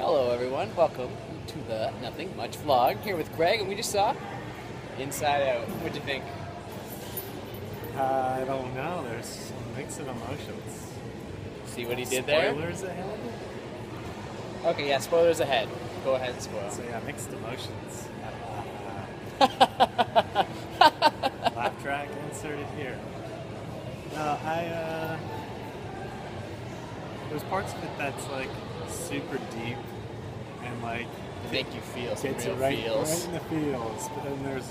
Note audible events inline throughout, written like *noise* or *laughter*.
Hello, everyone. Welcome to the Nothing Much vlog. Here with Greg, and we just saw Inside Out. What'd you think? Uh, I don't know. There's a mix of emotions. See what he did there? Spoilers ahead. Okay, yeah, spoilers ahead. Go ahead and spoil. So yeah, mixed emotions. *laughs* Laugh track inserted here. No, I. Uh, there's parts of it that's like super deep and like Make you feel some real right, feels. right in the feels. But then there's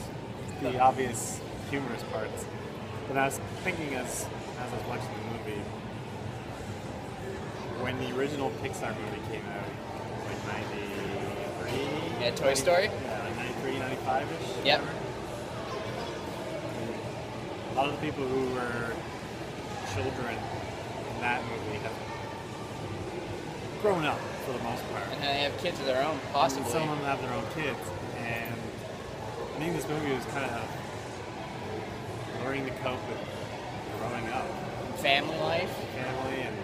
the obvious humorous parts. But I was thinking as as I was watching the movie, when the original Pixar movie came out, like '93. Yeah, Toy Story? Yeah, like '93, '95 ish. Yep. A lot of the people who were children in that movie have grown up for the most part. And they have kids of their own, And possibly. Some of them have their own kids, and I think this movie was kind of learning to cope with growing up, Family life. family and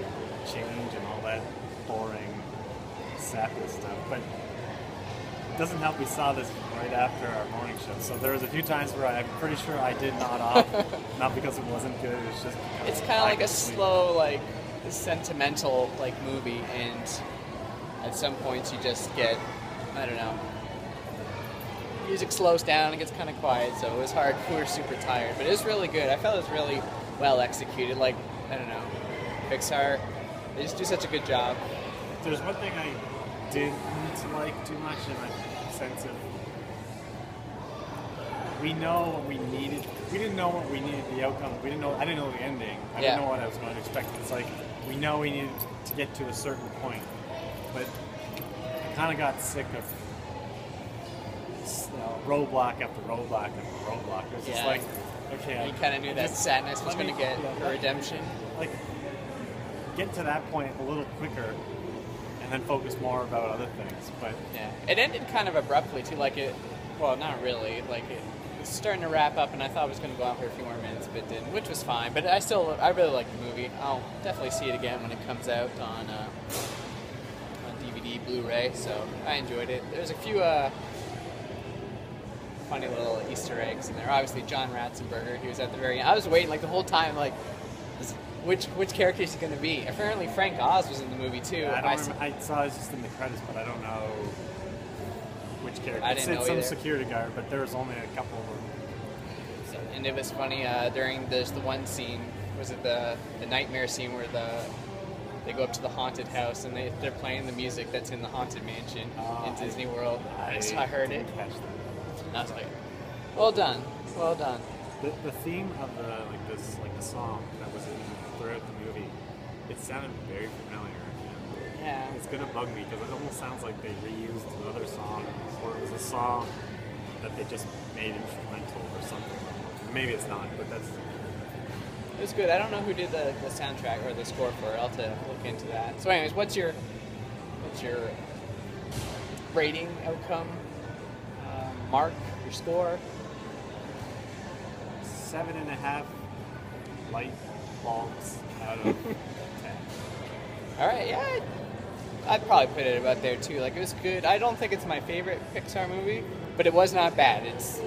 change and all that boring, sappy stuff. But it doesn't help. We saw this right after our morning show, so there was a few times where I'm pretty sure I did nod off, *laughs* not because it wasn't good. It was just It's kind of like a sleep. slow, like sentimental, like movie, and at some points you just get, I don't know. Music slows down, it gets kind of quiet, so it was hard. We were super tired, but it was really good. I felt it was really well executed. Like I don't know, Pixar, they just do such a good job. There's one thing I didn't like too much in a sense of we know what we needed. We didn't know what we needed the outcome. We didn't know. I didn't know the ending. I Yeah. didn't know what I was going to expect. It's like we know we needed to get to a certain point, but I kind of got sick of you know, roadblock after roadblock after roadblock. It was just like, okay, You kind of knew that just- sadness was going to get yeah, a redemption. like get to that point a little quicker and then focus more about other things but Yeah, it ended kind of abruptly too. Like it, well, not really. Like it starting to wrap up, and I thought I was going to go on for a few more minutes, but didn't, which was fine. But I still, I really like the movie. I'll definitely see it again when it comes out on uh, on DVD, Blu-ray. So I enjoyed it. There's a few uh, funny little Easter eggs in there. Obviously, John Ratzenberger. He was at the very end. I was waiting like the whole time, like. Which which character is he going to be? Apparently, Frank Oz was in the movie too. I, I don't s- remember, I saw it just in the credits but i don't know character I didn't said know some either. security guard but there was only a couple of them So, and it was funny uh, during there's the one scene was it the the nightmare scene where the they go up to the haunted house and they they're playing the music that's in the haunted mansion Oh, in Disney World. i, so I heard it. didn't catch that And I was like, well done, well done. the, the theme of the like this like the song that was in throughout the movie it sounded very familiar Yeah. It's gonna bug me because it almost sounds like they reused another song, or it was a song that they just made instrumental or something. Maybe it's not, but that's It was good. I don't know who did the, the soundtrack or the score for it. I'll have to look into that. So, anyways, what's your what's your rating outcome? Uh, mark your score? seven and a half light bulbs out of *laughs* ten. All right, yeah, I'd, probably put it about there too. Like it was good. I don't think it's my favorite Pixar movie, but it was not bad. It's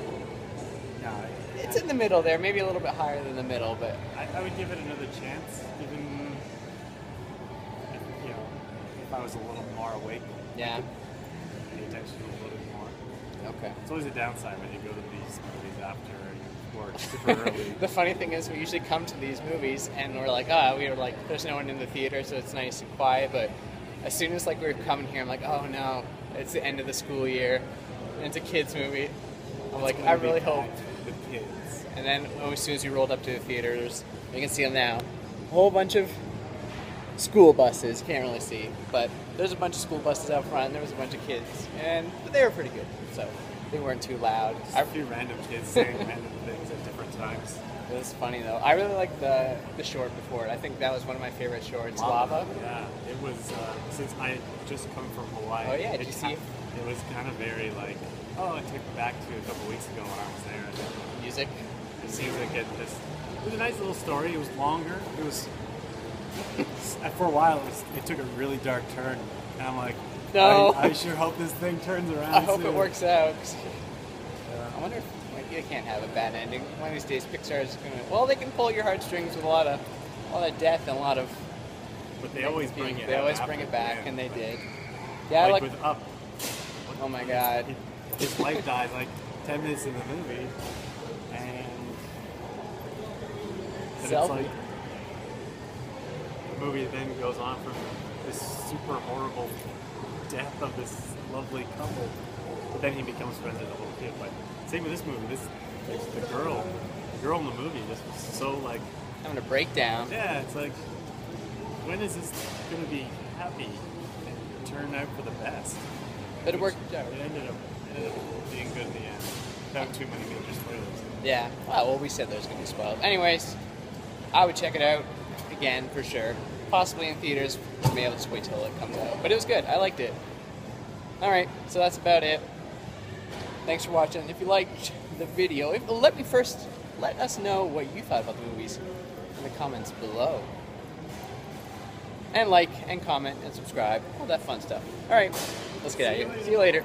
No, it's in the middle there, maybe a little bit higher than the middle, but I, I would give it another chance, even you know, if I was a little more awake. yeah, Pay attention a little bit more. okay. It's always a downside when you go to these movies after work super *laughs* early. the funny thing is, we usually come to these movies and we're like, ah, we were like, there's no one in the theater, so it's nice and quiet. But as soon as like we were coming here, I'm like, oh no, it's the end of the school year, and it's a kids movie. I'm like, I really hope. With kids. And then oh, as soon as we rolled up to the theaters, you can see them now. A whole bunch of school buses. Can't really see, but there's a bunch of school buses out front. And there was a bunch of kids, and but they were pretty good. So they weren't too loud. Just a few random kids saying random things at different times. It was funny though. I really liked the the short before it. I think that was one of my favorite shorts. Lava. Yeah, it was since I just come from Hawaii. Oh, yeah, did it you see- It was kind of very like, oh, it took me back to a couple weeks ago when I was there. And Music. it seems like it just. It was a nice little story. It was longer. It was *laughs* for a while. It, was, it took a really dark turn, and I'm like, No. I, I sure hope this thing turns around. I hope soon. it works out. Yeah. I wonder if like, you can't have a bad ending. One of these days, Pixar is gonna. Well, they can pull your heartstrings with a lot of, a lot of death and a lot of. But they always bring it. They always bring it back, and they did. Yeah, like, like. with Up. Oh my God. His wife dies like ten minutes in the movie, and, Self- it's like the movie then goes on from this super horrible death of this lovely couple, but then he becomes friends with the little kid. But same with this movie. This, this the girl, the girl in the movie just was so like, having a breakdown. yeah, it's like, when is this gonna be happy and turn out for the best? But it worked out. It ended up, it ended up being good in the end. Without too many major spoilers. Yeah. Well, well, we said there was gonna be spoiled. Anyways, I would check it out again for sure. Possibly in theaters. Maybe I'll just wait till it comes out. But it was good. I liked it. All right. So that's about it. Thanks for watching. If you liked the video, if, let me first let us know what you thought about the movies in the comments below. And like and comment and subscribe, all that fun stuff. All right, let's get out of here. See you later.